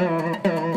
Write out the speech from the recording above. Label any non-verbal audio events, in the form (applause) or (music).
Mm-hmm. (laughs)